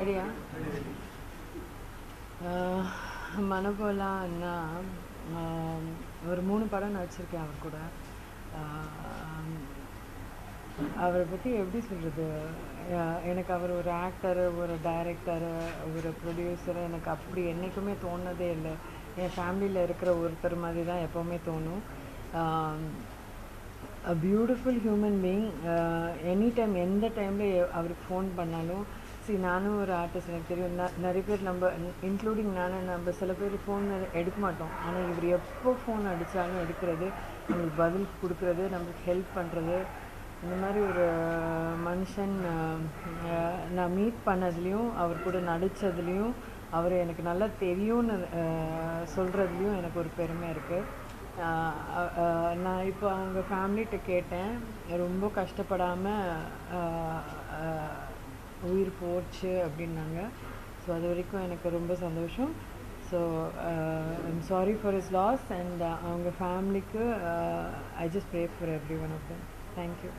ரெடியா மனபோலா அண்ணா ஒரு மூணு படம் நடிச்சிருக்கேன் அவர் கூட. அவரை பற்றி எப்படி சொல்கிறது எனக்கு அவர் ஒரு ஆக்டரு ஒரு டைரக்டரு ஒரு ப்ரொடியூசரு எனக்கு அப்படி என்றைக்குமே தோணுனதே இல்லை. என் ஃபேமிலியில் இருக்கிற ஒருத்தர் மாதிரி தான் எப்போவுமே தோணும். Beautiful human being any time எந்த டைமில் அவருக்கு ஃபோன் பண்ணாலும் சரி நானும் ஒரு ஆர்டிஸ்ட் எனக்கு தெரியும். நான் நிறைய பேர் நம்ம இன்க்ளூடிங் நானும் நம்ம சில பேர் ஃபோன் எடுக்க மாட்டோம். ஆனால் இவர் எப்போ ஃபோன் அடித்தாலும் எடுக்கிறது நம்மளுக்கு பதில் கொடுக்குறது நம்மளுக்கு ஹெல்ப் பண்ணுறது இந்த மாதிரி ஒரு மனுஷன் நான் மீட் பண்ணதுலேயும் அவர் கூட நடித்ததுலேயும் அவர் எனக்கு நல்லா தெரியும்னு சொல்கிறதுலையும் எனக்கு ஒரு பெருமை இருக்குது நான் இப்போ அவங்க ஃபேமிலிகிட்ட கேட்டேன். ரொம்ப கஷ்டப்படாமல் உயிர் போச்சு அப்படின்னாங்க. ஸோ அது வரைக்கும் எனக்கு ரொம்ப சந்தோஷம். So I'm sorry for his loss and அவங்க ஃபேமிலிக்கு I just pray for everyone of them thank you